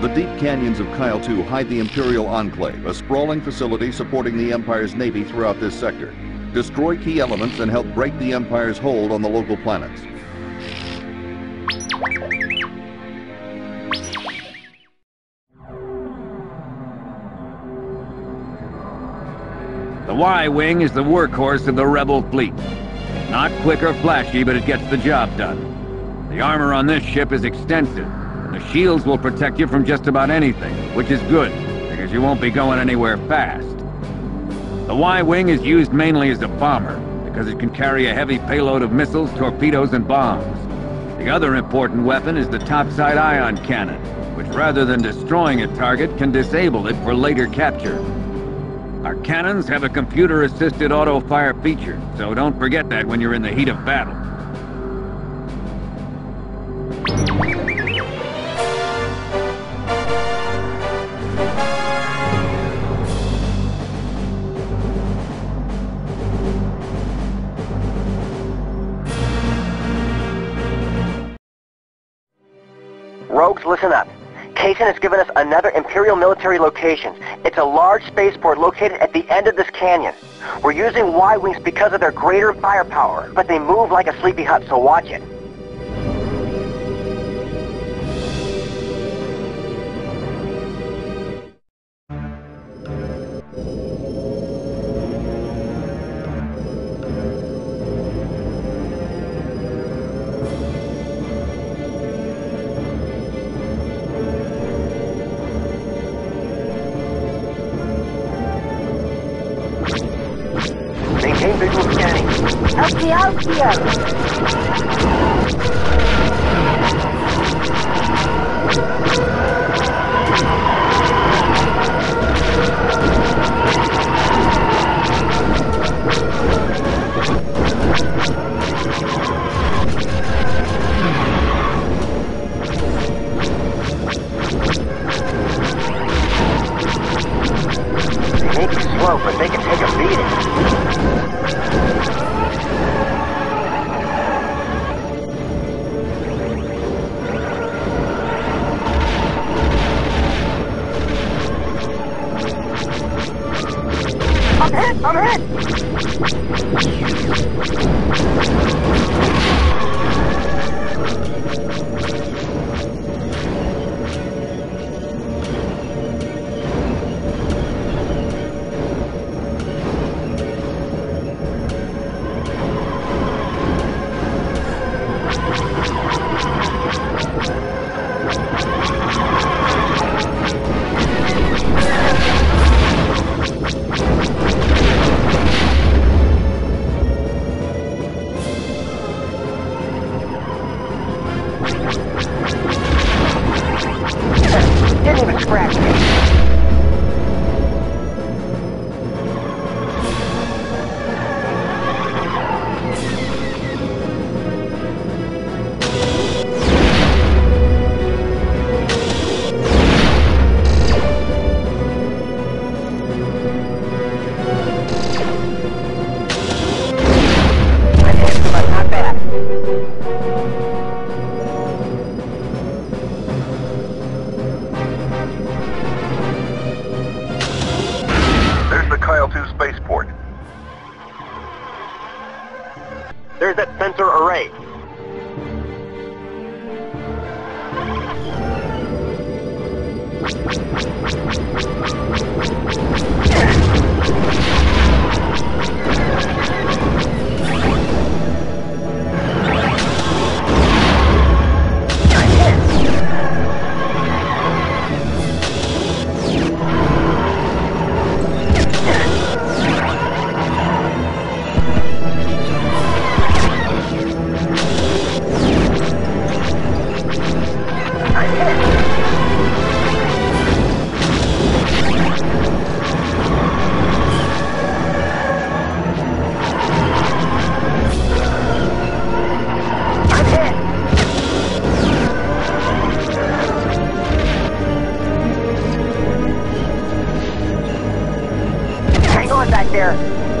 The deep canyons of Kile 2 hide the Imperial Enclave, a sprawling facility supporting the Empire's navy throughout this sector. Destroy key elements and help break the Empire's hold on the local planets. The Y-Wing is the workhorse of the Rebel fleet. Not quick or flashy, but it gets the job done. The armor on this ship is extensive, the shields will protect you from just about anything, which is good, because you won't be going anywhere fast. The Y-Wing is used mainly as a bomber, because it can carry a heavy payload of missiles, torpedoes, and bombs. The other important weapon is the topside ion cannon, which rather than destroying a target, can disable it for later capture. Our cannons have a computer-assisted auto-fire feature, so don't forget that when you're in the heat of battle. Has given us another Imperial military location. It's a large spaceport located at the end of this canyon. We're using Y-Wings because of their greater firepower, but they move like a sleepy Hutt, so watch it. Okay, sensors at sensor array. there.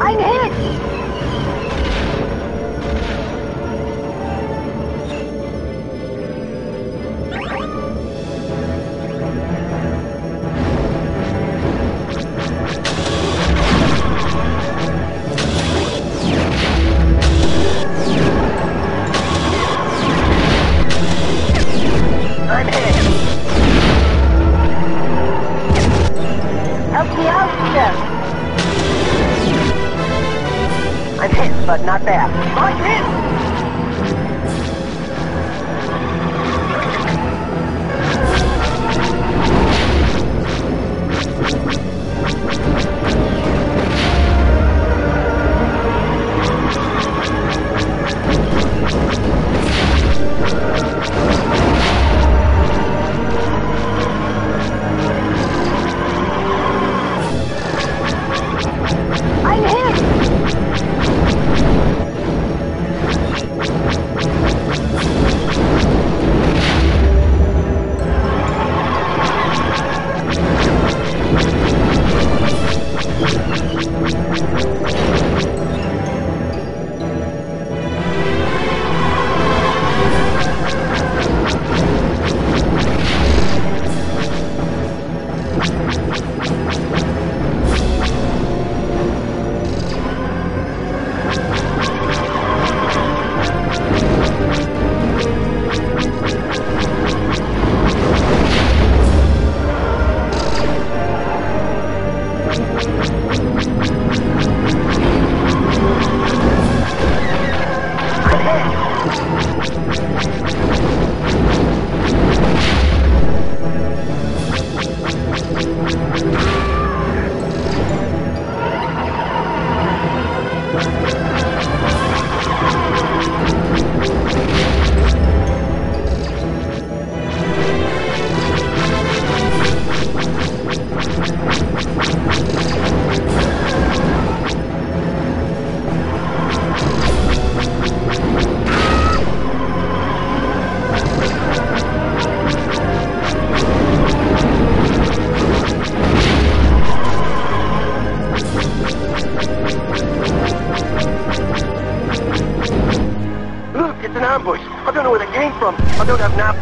I'm Hit! But not bad. I'm hit!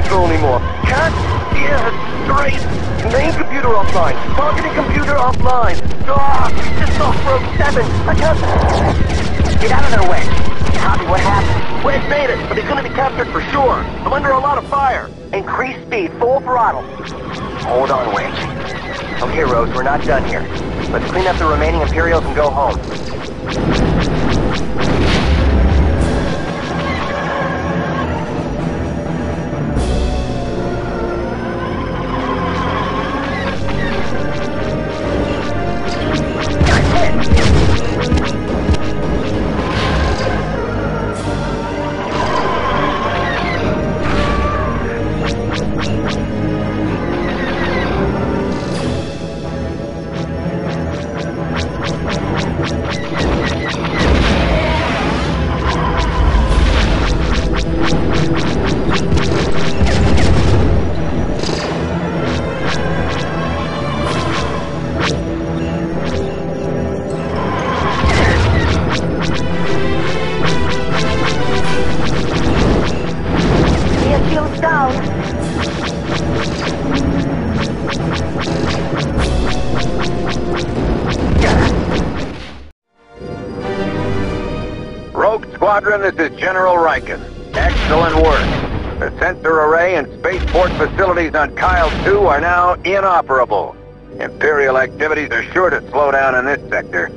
Control anymore. Can't steer straight. Main computer offline. Targeting computer offline. Ah, just off road 7. I can't... Get out of their way. Copy, what happened? Wedge made it, but he's gonna be captured for sure. I'm under a lot of fire. Increase speed, full throttle. Hold on, Wedge. Okay, Rose, we're not done here. Let's clean up the remaining Imperials and go home. Squadron, this is General Rieekan. Excellent work. The sensor array and spaceport facilities on Kile 2 are now inoperable. Imperial activities are sure to slow down in this sector.